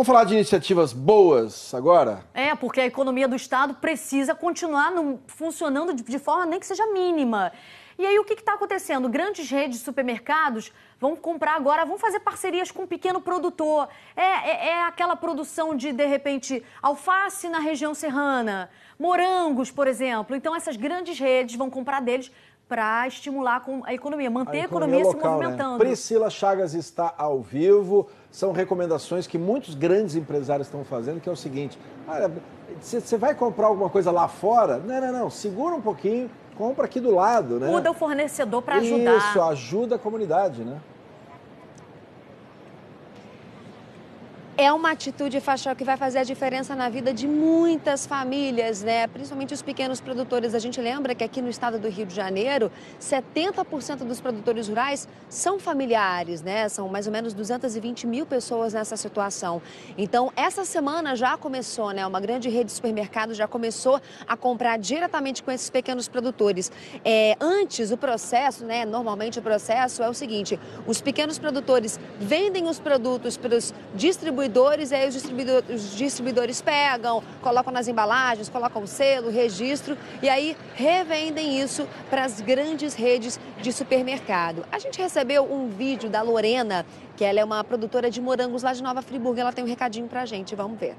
Vamos falar de iniciativas boas agora? É, porque a economia do Estado precisa continuar no, funcionando de, de forma nem que seja mínima. E aí o que está acontecendo? Grandes redes de supermercados vão comprar agora, vão fazer parcerias com um pequeno produtor. É, é, é, aquela produção de, de repente, alface na região serrana, morangos, por exemplo. Então essas grandes redes vão comprar deles para estimular a economia, manter a economia, a economia local, se né? movimentando. Né? Priscila Chagas está ao vivo. São recomendações que muitos grandes empresários estão fazendo, que é o seguinte: você vai comprar alguma coisa lá fora? Não, não, não. Segura um pouquinho, compra aqui do lado, né? Muda o fornecedor para ajudar. Isso, ajuda a comunidade, né? É uma atitude, Fachel, que vai fazer a diferença na vida de muitas famílias, né? Principalmente os pequenos produtores. A gente lembra que aqui no estado do Rio de Janeiro, 70% dos produtores rurais são familiares, né? São mais ou menos 220 mil pessoas nessa situação. Então, essa semana já começou, né? Uma grande rede de supermercados já começou a comprar diretamente com esses pequenos produtores. É, antes, o processo, né? Normalmente o processo é o seguinte: os pequenos produtores vendem os produtos para os distribuidores distribuidores, e aí os distribuidores, os distribuidores pegam, colocam nas embalagens, colocam o selo, registro e aí revendem isso para as grandes redes de supermercado. A gente recebeu um vídeo da Lorena, que ela é uma produtora de morangos lá de Nova Friburgo, ela tem um recadinho para a gente, vamos ver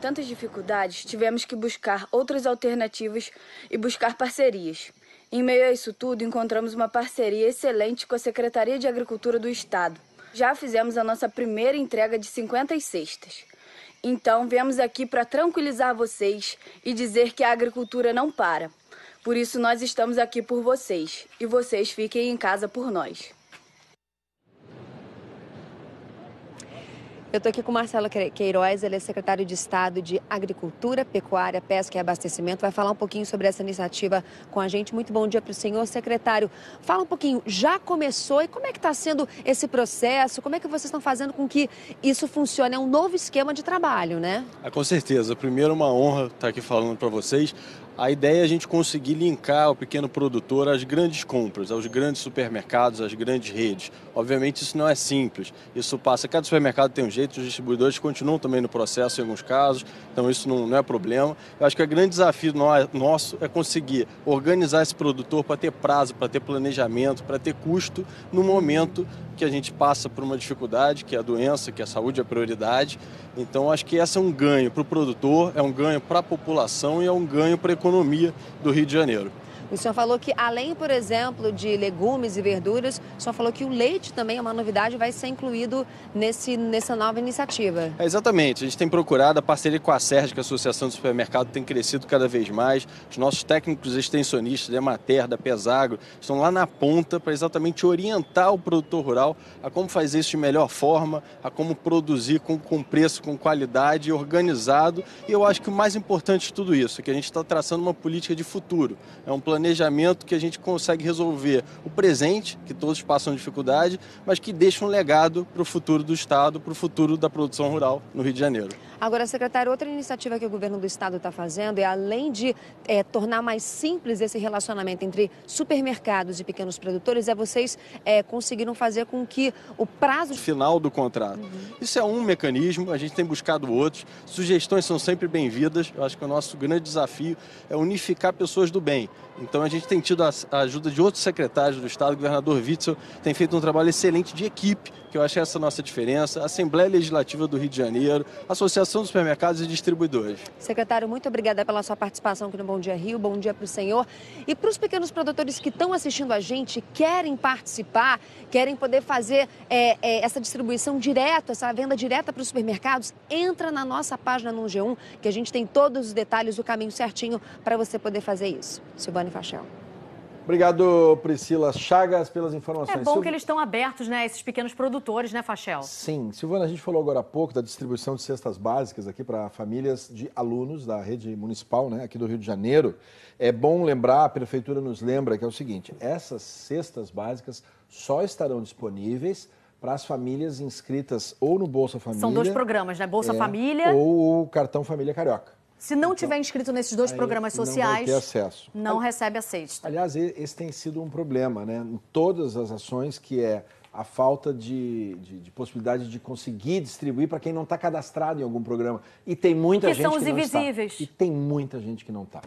tantas dificuldades, tivemos que buscar outras alternativas e buscar parcerias. Em meio a isso tudo, encontramos uma parceria excelente com a Secretaria de Agricultura do Estado. Já fizemos a nossa primeira entrega de 50 cestas. Então, viemos aqui para tranquilizar vocês e dizer que a agricultura não para. Por isso, nós estamos aqui por vocês e vocês fiquem em casa por nós. Eu estou aqui com Marcelo Queiroz, ele é secretário de Estado de Agricultura, Pecuária, Pesca e Abastecimento. Vai falar um pouquinho sobre essa iniciativa com a gente. Muito bom dia para o senhor, secretário. Fala um pouquinho, já começou e como é que está sendo esse processo? Como é que vocês estão fazendo com que isso funcione? É um novo esquema de trabalho, né? É, com certeza. Primeiro, uma honra estar aqui falando para vocês. A ideia é a gente conseguir linkar o pequeno produtor às grandes compras, aos grandes supermercados, às grandes redes. Obviamente isso não é simples. Isso passa, cada supermercado tem um jeito, os distribuidores continuam também no processo em alguns casos, então isso não, não é problema. Eu acho que o grande desafio nosso é conseguir organizar esse produtor para ter prazo, para ter planejamento, para ter custo no momento que a gente passa por uma dificuldade, que é a doença, que a saúde é a prioridade. Então, acho que esse é um ganho para o produtor, é um ganho para a população e é um ganho para a economia do Rio de Janeiro. O senhor falou que, além, por exemplo, de legumes e verduras, o senhor falou que o leite também é uma novidade, vai ser incluído nesse, nessa nova iniciativa. É, exatamente. A gente tem procurado, a parceria com a SERG, que é a Associação do Supermercado, tem crescido cada vez mais. Os nossos técnicos extensionistas da Emater, da Pesagro, estão lá na ponta para exatamente orientar o produtor rural a como fazer isso de melhor forma, a como produzir com, com preço, com qualidade, organizado. E eu acho que o mais importante de tudo isso é que a gente está traçando uma política de futuro. É um plano planejamento que a gente consegue resolver o presente, que todos passam dificuldade, mas que deixa um legado para o futuro do Estado, para o futuro da produção rural no Rio de Janeiro. Agora, secretário, outra iniciativa que o governo do estado está fazendo é, além de é, tornar mais simples esse relacionamento entre supermercados e pequenos produtores, é vocês é, conseguiram fazer com que o prazo final do contrato. Uhum. Isso é um mecanismo, a gente tem buscado outros. Sugestões são sempre bem-vindas. Eu acho que o nosso grande desafio é unificar pessoas do bem. Então a gente tem tido a ajuda de outros secretários do Estado, o governador Witzel tem feito um trabalho excelente de equipe, que eu acho essa a nossa diferença, Assembleia Legislativa do Rio de Janeiro, Associação dos Supermercados e Distribuidores. Secretário, muito obrigada pela sua participação aqui no Bom Dia Rio, bom dia para o senhor. E para os pequenos produtores que estão assistindo a gente, querem participar, querem poder fazer é, é, essa distribuição direto, essa venda direta para os supermercados, entra na nossa página no G1, que a gente tem todos os detalhes, o caminho certinho para você poder fazer isso. Silvana Fachel. Obrigado, Priscila Chagas, pelas informações. É bom Sil... que eles estão abertos, né, esses pequenos produtores, né, Fachel? Sim. Silvana, a gente falou agora há pouco da distribuição de cestas básicas aqui para famílias de alunos da rede municipal, né, aqui do Rio de Janeiro. É bom lembrar, a prefeitura nos lembra que é o seguinte, essas cestas básicas só estarão disponíveis para as famílias inscritas ou no Bolsa Família... São dois programas, né? Bolsa é, Família... Ou o Cartão Família Carioca. Se não então, tiver inscrito nesses dois programas sociais, não, acesso. não recebe a cesta. Aliás, esse tem sido um problema, né? Em todas as ações que é a falta de, de, de possibilidade de conseguir distribuir para quem não está cadastrado em algum programa. E tem muita que gente são os que não invisíveis. está. E tem muita gente que não está.